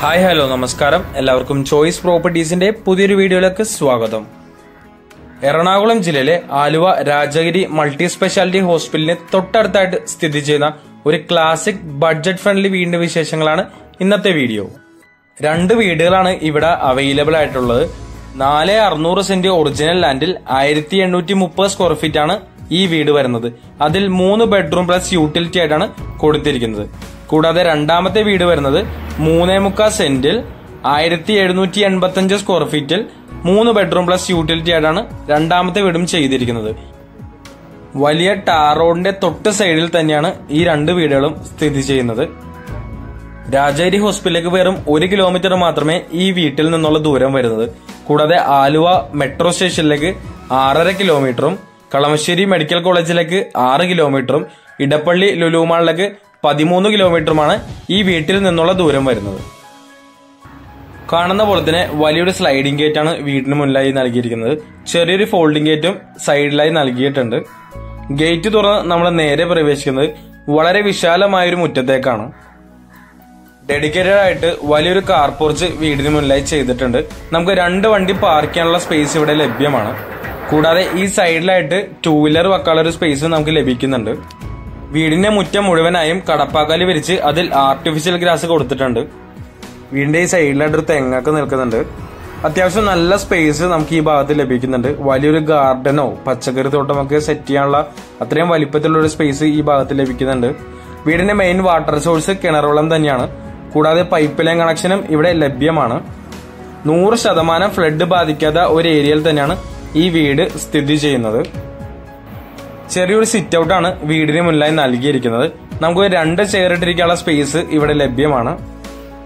Hi hello നമസ്കാരം. എല്ലാവർക്കും choice പ്രോപ്പർട്ടീസിന്റെ പുതിയൊരു വീഡിയോയിലേക്ക് സ്വാഗതം. എറണാകുളം ജില്ലയിലെ ആലുവ രാജഗിരി മൾട്ടി സ്പെഷ്യാലിറ്റി ഹോസ്പിറ്റലിന് തൊട്ടടുത്തായിട്ട് സ്ഥിതി ചെയ്യുന്ന ഒരു ക്ലാസിക് ബഡ്ജറ്റ് ഫ്രണ്ട്ലി വീടിന്റെ വിശേഷങ്ങളാണ് ഇന്നത്തെ വീഡിയോ. രണ്ട് വീടുകളാണ് ഇവിടെ അവൈലബിൾ ആയിട്ടുള്ളത്. നാല് അറുന്നൂറ് സെന്റ് ഒറിജിനൽ ലാൻഡിൽ ആയിരത്തി എണ്ണൂറ്റി മുപ്പത് സ്ക്വയർ ഫീറ്റ് ആണ് ഈ വീട് വരുന്നത്. അതിൽ മൂന്ന് ബെഡ്റൂം പ്ലസ് യൂട്ടിലിറ്റി ആയിട്ടാണ് കൊടുത്തിരിക്കുന്നത്. കൂടാതെ രണ്ടാമത്തെ വീട് വരുന്നത് മൂന്നേ മുക്കാൽ സെന്റിൽ ആയിരത്തി എഴുന്നൂറ്റി എൺപത്തി അഞ്ച് സ്ക്വയർ ഫീറ്റിൽ മൂന്ന് ബെഡ്റൂം പ്ലസ് യൂട്ടിലിറ്റി ആയിട്ടാണ് രണ്ടാമത്തെ വീടും ചെയ്തിരിക്കുന്നത്. വലിയ ടാർ റോഡിന്റെ തൊട്ട് സൈഡിൽ തന്നെയാണ് ഈ രണ്ട് വീടുകളും സ്ഥിതി ചെയ്യുന്നത്. രാജേരി ഹോസ്പിറ്റലിലേക്ക് വെറും ഒരു കിലോമീറ്റർ മാത്രമേ ഈ വീട്ടിൽ നിന്നുള്ള ദൂരം വരുന്നത്. കൂടാതെ ആലുവ മെട്രോ സ്റ്റേഷനിലേക്ക് ആറര കിലോമീറ്ററും കളമശ്ശേരി മെഡിക്കൽ കോളേജിലേക്ക് ആറ് കിലോമീറ്ററും ഇടപ്പള്ളി ലുലുമാളിലേക്ക് പതിമൂന്ന് കിലോമീറ്ററുമാണ് ഈ വീട്ടിൽ നിന്നുള്ള ദൂരം വരുന്നത്. കാണുന്ന പോലെ തന്നെ വലിയൊരു സ്ലൈഡിംഗ് ഗേറ്റ് ആണ് വീടിന് മുന്നിലായി നൽകിയിരിക്കുന്നത്. ചെറിയൊരു ഫോൾഡിംഗ് ഗേറ്റും സൈഡിലായി നൽകിയിട്ടുണ്ട്. ഗേറ്റ് തുറന്ന് നമ്മൾ നേരെ പ്രവേശിക്കുന്നത് വളരെ വിശാലമായൊരു മുറ്റത്തേക്കാണ്. ഡെഡിക്കേറ്റഡ് ആയിട്ട് വലിയൊരു കാർ പോർച്ച് വീടിന് മുന്നിലായി ചെയ്തിട്ടുണ്ട്. നമുക്ക് രണ്ട് വണ്ടി പാർക്ക് ചെയ്യാനുള്ള സ്പേസ് ഇവിടെ ലഭ്യമാണ്. കൂടാതെ ഈ സൈഡിലായിട്ട് ടൂ വീലർ വെക്കാനുള്ള ഒരു സ്പേസ് നമുക്ക് ലഭിക്കുന്നുണ്ട്. വീടിന്റെ മുറ്റം മുഴുവനായും കടപ്പാക്കാലി വിരിച്ച് അതിൽ ആർട്ടിഫിഷ്യൽ ഗ്രാസ് കൊടുത്തിട്ടുണ്ട്. വീടിന്റെ ഈ സൈഡിലായിട്ട് ഒരു തെങ്ങൊക്കെ നിൽക്കുന്നുണ്ട്. അത്യാവശ്യം നല്ല സ്പേസ് നമുക്ക് ഈ ഭാഗത്ത് ലഭിക്കുന്നുണ്ട്. വലിയൊരു ഗാർഡനോ പച്ചക്കറി തോട്ടമൊക്കെ സെറ്റ് ചെയ്യാനുള്ള അത്രയും വലിപ്പത്തിലുള്ള ഒരു സ്പേസ് ഈ ഭാഗത്ത് ലഭിക്കുന്നുണ്ട്. വീടിന്റെ മെയിൻ വാട്ടർ സോഴ്സ് കിണറുവെള്ളം തന്നെയാണ്. കൂടാതെ പൈപ്പ് ലൈൻ കണക്ഷനും ഇവിടെ ലഭ്യമാണ്. നൂറ് ശതമാനം ഫ്ലഡ് ബാധിക്കാത്ത ഒരു ഏരിയയിൽ തന്നെയാണ് ഈ വീട് സ്ഥിതി ചെയ്യുന്നത്. ചെറിയൊരു സിറ്റ് ഔട്ടാണ് വീടിന് മുന്നിലായി നൽകിയിരിക്കുന്നത്. നമുക്ക് രണ്ട് ചെയർ ഇട്ടിരിക്കാനുള്ള സ്പേസ് ഇവിടെ ലഭ്യമാണ്.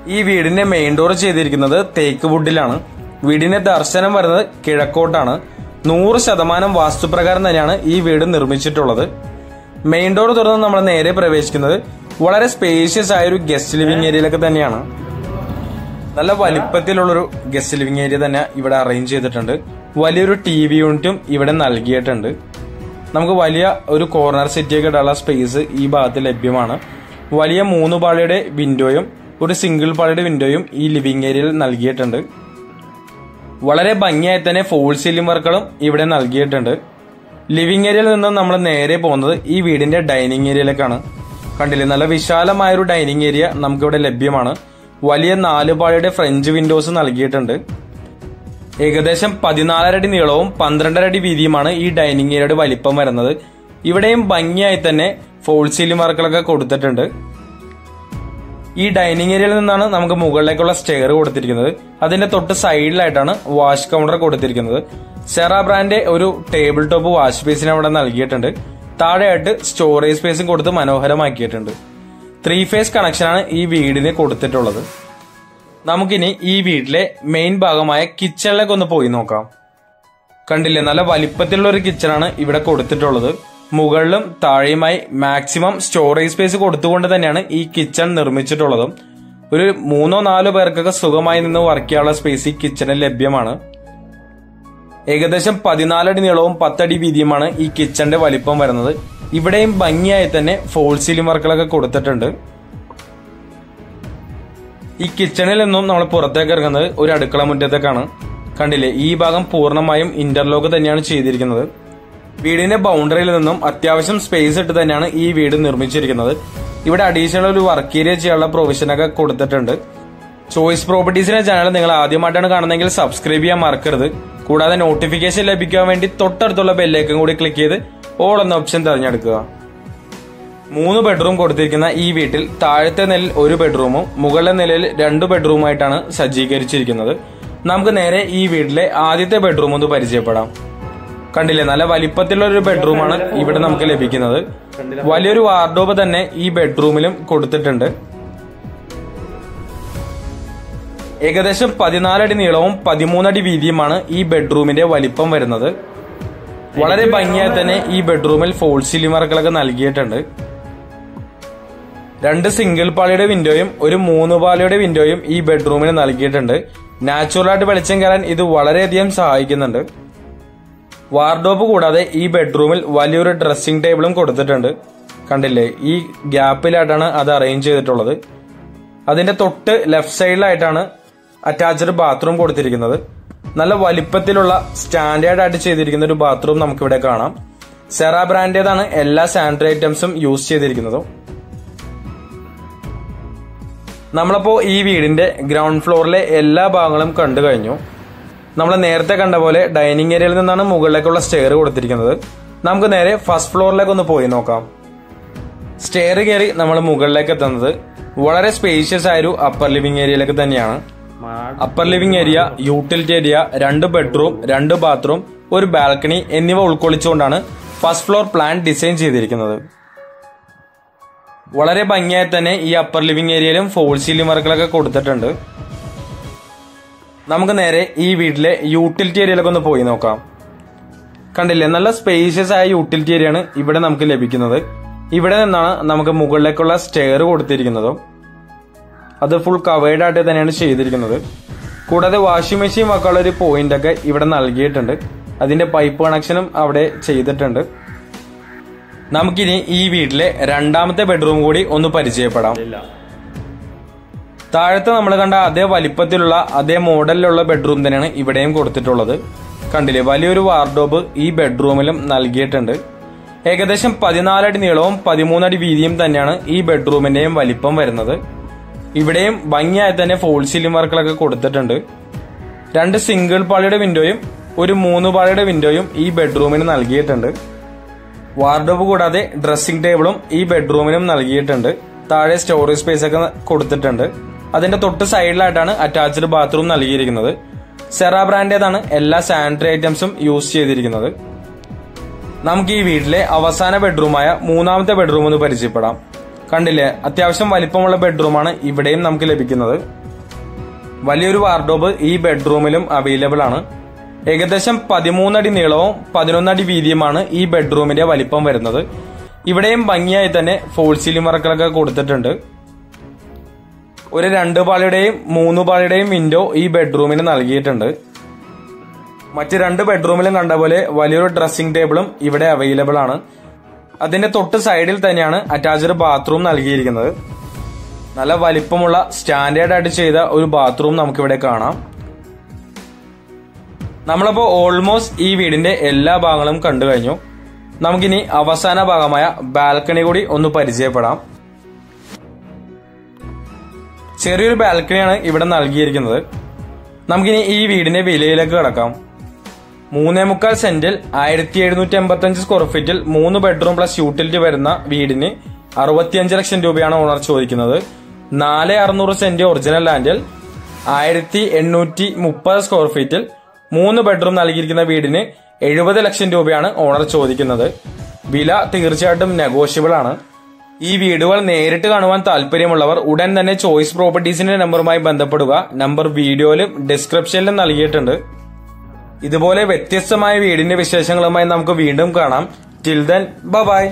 ഈ വീടിന്റെ മെയിൻ ഡോർ ചെയ്തിരിക്കുന്നത് തേക്ക് വുഡിലാണ് വീടിന്റെ ദർശനം വരുന്നത് കിഴക്കോട്ടാണ്. നൂറ് ശതമാനം വാസ്തുപ്രകാരം തന്നെയാണ് ഈ വീട് നിർമ്മിച്ചിട്ടുള്ളത്. മെയിൻ ഡോർ തുറന്ന് നമ്മൾ നേരെ പ്രവേശിക്കുന്നത് വളരെ സ്പേഷ്യസ് ആയ ഒരു ഗസ്റ്റ് ലിവിംഗ് ഏരിയയിലൊക്കെ തന്നെയാണ്. നല്ല വലിപ്പത്തിലുള്ളൊരു ഗസ്റ്റ് ലിവിംഗ് ഏരിയ തന്നെ ഇവിടെ അറേഞ്ച് ചെയ്തിട്ടുണ്ട്. വലിയൊരു ടി വി യൂണിറ്റും ഇവിടെ നൽകിയിട്ടുണ്ട്. നമുക്ക് വലിയ ഒരു കോർണർ സെറ്റിയൊക്കെ ഇടാനുള്ള സ്പേസ് ഈ ഭാഗത്ത് ലഭ്യമാണ്. വലിയ മൂന്ന് പാളിയുടെ വിൻഡോയും ഒരു സിംഗിൾ പാളിയുടെ വിൻഡോയും ഈ ലിവിംഗ് ഏരിയയിൽ നൽകിയിട്ടുണ്ട്. വളരെ ഭംഗിയായി തന്നെ ഫോൾ സീലിംഗ് വർക്കുകളും ഇവിടെ നൽകിയിട്ടുണ്ട്. ലിവിംഗ് ഏരിയയിൽ നിന്നും നമ്മൾ നേരെ പോകുന്നത് ഈ വീടിന്റെ ഡൈനിങ് ഏരിയയിലേക്കാണ് കണ്ടില്ലേ? നല്ല വിശാലമായൊരു ഡൈനിങ് ഏരിയ നമുക്കിവിടെ ലഭ്യമാണ്. വലിയ നാല് പാളിയുടെ ഫ്രഞ്ച് വിൻഡോസ് നൽകിയിട്ടുണ്ട്. ഏകദേശം പതിനാലരടി നീളവും പന്ത്രണ്ടരടി വീതിയുമാണ് ഈ ഡൈനിങ് ഏരിയയുടെ വലിപ്പം വരുന്നത്. ഇവിടെയും ഭംഗിയായി തന്നെ ഫോൾ സീലിംഗ് വർക്കുകളൊക്കെ കൊടുത്തിട്ടുണ്ട്. ഈ ഡൈനിങ് ഏരിയയിൽ നിന്നാണ് നമുക്ക് മുകളിലേക്കുള്ള സ്റ്റെയർ കൊടുത്തിരിക്കുന്നത്. അതിന്റെ തൊട്ട് സൈഡിലായിട്ടാണ് വാഷ് കൗണ്ടർ കൊടുത്തിരിക്കുന്നത്. സെറ ബ്രാൻഡ് ഒരു ടേബിൾ ടോപ്പ് വാഷ് ബേസിന് അവിടെ നൽകിയിട്ടുണ്ട്. താഴെയായിട്ട് സ്റ്റോറേജ് സ്പേസും കൊടുത്ത് മനോഹരമാക്കിയിട്ടുണ്ട്. ത്രീ ഫേസ് കണക്ഷനാണ് ഈ വീടിന് കൊടുത്തിട്ടുള്ളത്. നമുക്കിനി ഈ വീട്ടിലെ മെയിൻ ഭാഗമായ കിച്ചണിലേക്ക് ഒന്ന് പോയി നോക്കാം. കണ്ടില്ലേ നല്ല വലിപ്പത്തിലുള്ള ഒരു കിച്ചണാണ് ഇവിടെ കൊടുത്തിട്ടുള്ളത്. മുകളിലും താഴെയുമായി മാക്സിമം സ്റ്റോറേജ് സ്പേസ് കൊടുത്തുകൊണ്ട് തന്നെയാണ് ഈ കിച്ചൺ നിർമ്മിച്ചിട്ടുള്ളത്. ഒരു മൂന്നോ നാലോ പേർക്കൊക്കെ സുഖമായി നിന്ന് വർക്ക് ചെയ്യാനുള്ള സ്പേസ് ഈ കിച്ചണിൽ ലഭ്യമാണ്. ഏകദേശം പതിനാലടി നീളവും പത്തടി വീതിയുമാണ് ഈ കിച്ചന്റെ വലിപ്പം വരുന്നത്. ഇവിടെയും ഭംഗിയായി തന്നെ ഫോൾ സീലിംഗ് വർക്കുകളൊക്കെ കൊടുത്തിട്ടുണ്ട്. ഈ കിച്ചണിൽ നിന്നും നമ്മൾ പുറത്തേക്ക് ഇറങ്ങുന്നത് ഒരു അടുക്കള മുറ്റത്തേക്കാണ്. കണ്ടില്ലേ? ഈ ഭാഗം പൂർണമായും ഇന്റർലോക്ക് തന്നെയാണ് ചെയ്തിരിക്കുന്നത്. വീടിന്റെ ബൗണ്ടറിയിൽ നിന്നും അത്യാവശ്യം സ്പേസ് ഇട്ട് തന്നെയാണ് ഈ വീട് നിർമ്മിച്ചിരിക്കുന്നത്. ഇവിടെ അഡീഷണൽ ഒരു വർക്ക് ഏരിയ ചെയ്യാനുള്ള പ്രൊവിഷനൊക്കെ കൊടുത്തിട്ടുണ്ട്. ചോയ്സ് പ്രോപ്പർട്ടീസിന്റെ ചാനൽ നിങ്ങൾ ആദ്യമായിട്ടാണ് കാണുന്നതെങ്കിൽ സബ്സ്ക്രൈബ് ചെയ്യാൻ മറക്കരുത്. കൂടാതെ നോട്ടിഫിക്കേഷൻ ലഭിക്കാൻ വേണ്ടി തൊട്ടടുത്തുള്ള ബെല്ലേക്കും കൂടി ക്ലിക്ക് ചെയ്ത് ഓൾ എന്ന ഓപ്ഷൻ തിരഞ്ഞെടുക്കുക. മൂന്ന് ബെഡ്റൂം കൊടുത്തിരിക്കുന്ന ഈ വീട്ടിൽ താഴത്തെ നിലയിൽ ഒരു ബെഡ്റൂമും മുകളിലെ നിലയിൽ രണ്ട് ബെഡ്റൂമായിട്ടാണ് സജ്ജീകരിച്ചിരിക്കുന്നത്. നമുക്ക് നേരെ ഈ വീട്ടിലെ ആദ്യത്തെ ബെഡ്റൂം ഒന്ന് പരിചയപ്പെടാം. കണ്ടില്ലേ നല്ല വലിപ്പത്തിലുള്ള ഒരു ബെഡ്റൂമാണ് ഇവിടെ നമുക്ക് ലഭിക്കുന്നത്. വലിയൊരു വാർഡോബ് തന്നെ ഈ ബെഡ്റൂമിലും കൊടുത്തിട്ടുണ്ട്. ഏകദേശം പതിനാലടി നീളവും പതിമൂന്നടി വീതിയുമാണ് ഈ ബെഡ്റൂമിന്റെ വലിപ്പം വരുന്നത്. വളരെ ഭംഗിയായി തന്നെ ഈ ബെഡ്റൂമിൽ ഫോൾ സീലിംഗ് വർക്കുകളൊക്കെ നൽകിയിട്ടുണ്ട്. രണ്ട് സിംഗിൾ പാളിയുടെ വിൻഡോയും ഒരു മൂന്ന് പാളിയുടെ വിൻഡോയും ഈ ബെഡ്റൂമിന് നൽകിയിട്ടുണ്ട്. നാച്ചുറലായിട്ട് വെളിച്ചം കയറാൻ ഇത് വളരെയധികം സഹായിക്കുന്നുണ്ട്. വാർഡോബ് കൂടാതെ ഈ ബെഡ്റൂമിൽ വലിയൊരു ഡ്രസ്സിംഗ് ടേബിളും കൊടുത്തിട്ടുണ്ട്. കണ്ടില്ലേ? ഈ ഗ്യാപ്പിലായിട്ടാണ് അത് അറേഞ്ച് ചെയ്തിട്ടുള്ളത്. അതിന്റെ തൊട്ട് ലെഫ്റ്റ് സൈഡിലായിട്ടാണ് അറ്റാച്ച്ഡ് ബാത്റൂം കൊടുത്തിരിക്കുന്നത്. നല്ല വലിപ്പത്തിലുള്ള സ്റ്റാൻഡേർഡ് ആയിട്ട് ചെയ്തിരിക്കുന്ന ഒരു ബാത്റൂം നമുക്കിവിടെ കാണാം. സെറ ബ്രാൻഡേതാണ് എല്ലാ സാനിറ്ററി ഐറ്റംസും യൂസ് ചെയ്തിരിക്കുന്നത്. നമ്മളപ്പോ ഈ വീടിന്റെ ഗ്രൗണ്ട് ഫ്ലോറിലെ എല്ലാ ഭാഗങ്ങളും കണ്ടു കഴിഞ്ഞു. നമ്മൾ നേരത്തെ കണ്ട പോലെ ഡൈനിങ് ഏരിയയിൽ നിന്നാണ് മുകളിലേക്കുള്ള സ്റ്റെയർ കൊടുത്തിരിക്കുന്നത്. നമുക്ക് നേരെ ഫസ്റ്റ് ഫ്ലോറിലേക്ക് ഒന്ന് പോയി നോക്കാം. സ്റ്റെയർ കയറി നമ്മൾ മുകളിലേക്ക് എത്തുന്നത് വളരെ സ്പേഷ്യസ് ആയൊരു അപ്പർ ലിവിംഗ് ഏരിയയിലേക്ക് തന്നെയാണ്. Upper living area utility area രണ്ട് ബെഡ്റൂം രണ്ട് ബാത്റൂം ഒരു ബാൽക്കണി എന്നിവ ഉൾക്കൊള്ളിച്ചുകൊണ്ടാണ് ഫസ്റ്റ് ഫ്ലോർ പ്ലാൻ ഡിസൈൻ ചെയ്തിരിക്കുന്നത്. വളരെ ഭംഗിയായി തന്നെ ഈ അപ്പർ ലിവിംഗ് ഏരിയയിലും ഫോൾ സീലിംഗ് വർക്കുകളൊക്കെ കൊടുത്തിട്ടുണ്ട്. നമുക്ക് നേരെ ഈ വീട്ടിലെ യൂട്ടിലിറ്റി ഏരിയയിലൊക്കെ ഒന്ന് പോയി നോക്കാം. കണ്ടില്ലേ നല്ല സ്പേഷ്യസ് ആയ യൂട്ടിലിറ്റി ഏരിയയാണ് ഇവിടെ നമുക്ക് ലഭിക്കുന്നത്. ഇവിടെ നിന്നാണ് നമുക്ക് മുകളിലേക്കുള്ള സ്റ്റെയർ കൊടുത്തിരിക്കുന്നത്. അത് ഫുൾ കവേർഡ് ആയിട്ട് തന്നെയാണ് ചെയ്തിരിക്കുന്നത്. കൂടാതെ വാഷിംഗ് മെഷീൻ വെക്കാനുള്ള ഒരു പോയിന്റ് ഒക്കെ ഇവിടെ നൽകിയിട്ടുണ്ട്. അതിന്റെ പൈപ്പ് കണക്ഷനും അവിടെ ചെയ്തിട്ടുണ്ട്. നമുക്കിനി ഈ വീട്ടിലെ രണ്ടാമത്തെ ബെഡ്റൂം കൂടി ഒന്ന് പരിചയപ്പെടാം. താഴത്തെ നമ്മൾ കണ്ട അതേ വലിപ്പത്തിലുള്ള അതേ മോഡലിലുള്ള ബെഡ്റൂം തന്നെയാണ് ഇവിടെയും കൊടുത്തിട്ടുള്ളത്. കണ്ടില്ലേ വലിയൊരു വാർഡോബ് ഈ ബെഡ്റൂമിലും നൽകിയിട്ടുണ്ട്. ഏകദേശം പതിനാലടി നീളവും പതിമൂന്നടി വീതിയും തന്നെയാണ് ഈ ബെഡ്റൂമിന്റെയും വലിപ്പം വരുന്നത്. ഇവിടെയും ഭംഗിയായി തന്നെ ഫോൾ സീലിംഗ് വർക്കുകളൊക്കെ കൊടുത്തിട്ടുണ്ട്. രണ്ട് സിംഗിൾ പാളിയുടെ വിൻഡോയും ഒരു മൂന്ന് പാളിയുടെ വിൻഡോയും ഈ ബെഡ്റൂമിന് നൽകിയിട്ടുണ്ട്. വാർഡോബ് കൂടാതെ ഡ്രസ്സിംഗ് ടേബിളും ഈ ബെഡ്റൂമിനും നൽകിയിട്ടുണ്ട്. താഴെ സ്റ്റോറേജ് സ്പേസ് ഒക്കെ കൊടുത്തിട്ടുണ്ട്. അതിന്റെ തൊട്ട് സൈഡിലായിട്ടാണ് അറ്റാച്ച്ഡ് ബാത്റൂം നൽകിയിരിക്കുന്നത്. സെറ ബ്രാൻഡേതാണ് എല്ലാ സാനിറ്ററി ഐറ്റംസും യൂസ് ചെയ്തിരിക്കുന്നത്. നമുക്ക് ഈ വീട്ടിലെ അവസാന ബെഡ്റൂമായ മൂന്നാമത്തെ ബെഡ്റൂം ഒന്ന് പരിചയപ്പെടാം. കണ്ടില്ലേ അത്യാവശ്യം വലിപ്പമുള്ള ബെഡ്റൂമാണ് ഇവിടെയും നമുക്ക് ലഭിക്കുന്നത്. വലിയൊരു വാർഡോബ് ഈ ബെഡ്റൂമിലും അവൈലബിൾ ആണ്. ഏകദേശം പതിമൂന്നടി നീളവും പതിനൊന്നടി വീതിയുമാണ് ഈ ബെഡ്റൂമിന്റെ വലിപ്പം വരുന്നത്. ഇവിടെയും ഭംഗിയായി തന്നെ ഫോൾ സീലിംഗ് വർക്കുകളൊക്കെ കൊടുത്തിട്ടുണ്ട്. ഒരു രണ്ട് പാളിയുടെയും മൂന്ന് പാളിയുടെയും വിൻഡോ ഈ ബെഡ്റൂമിന് നൽകിയിട്ടുണ്ട്. മറ്റ് രണ്ട് ബെഡ്റൂമിലും കണ്ട പോലെ വലിയൊരു ഡ്രസ്സിംഗ് ടേബിളും ഇവിടെ അവൈലബിൾ ആണ്. അതിന്റെ തൊട്ട് സൈഡിൽ തന്നെയാണ് അറ്റാച്ച്ഡ് ബാത്റൂം നൽകിയിരിക്കുന്നത്. നല്ല വലിപ്പമുള്ള സ്റ്റാൻഡേർഡ് ആയിട്ട് ചെയ്ത ഒരു ബാത്റൂം നമുക്കിവിടെ കാണാം. നമ്മളപ്പോ ഓൾമോസ്റ്റ് ഈ വീടിന്റെ എല്ലാ ഭാഗങ്ങളും കണ്ടു കഴിഞ്ഞു. നമുക്കിനി അവസാന ഭാഗമായ ബാൽക്കണി കൂടി ഒന്ന് പരിചയപ്പെടാം. ചെറിയൊരു ബാൽക്കണിയാണ് ഇവിടെ നൽകിയിരിക്കുന്നത്. നമുക്കിനി ഈ വീടിന്റെ വിലയിലേക്ക് കിടക്കാം. മൂന്നേ മുക്കാൽ സെന്റിൽ ആയിരത്തി എഴുന്നൂറ്റി എൺപത്തി അഞ്ച് സ്ക്വയർ ഫീറ്റിൽ മൂന്ന് ബെഡ്റൂം പ്ലസ് യൂട്ടിലിറ്റി വരുന്ന വീടിന് അറുപത്തിയഞ്ച് ലക്ഷം രൂപയാണ് ഓണർ ചോദിക്കുന്നത്. നാല് അറുന്നൂറ് സെന്റ് ഒറിജിനൽ ലാൻഡിൽ ആയിരത്തി എണ്ണൂറ്റി മുപ്പത് സ്ക്വയർ ഫീറ്റിൽ മൂന്ന് ബെഡ്റൂം നൽകിയിരിക്കുന്ന വീടിന് എഴുപത് ലക്ഷം രൂപയാണ് ഓണർ ചോദിക്കുന്നത്. വില തീർച്ചയായിട്ടും നെഗോഷ്യബിൾ ആണ്. ഈ വീടുകൾ നേരിട്ട് കാണുവാൻ താല്പര്യമുള്ളവർ ഉടൻ തന്നെ ചോയ്സ് പ്രോപ്പർട്ടീസിന്റെ നമ്പറുമായി ബന്ധപ്പെടുക. നമ്പർ വീഡിയോയിലും ഡിസ്ക്രിപ്ഷനിലും നൽകിയിട്ടുണ്ട്. ഇതുപോലെ വ്യത്യസ്തമായ വീടിന്റെ വിശേഷങ്ങളുമായി നമുക്ക് വീണ്ടും കാണാം. Till then bye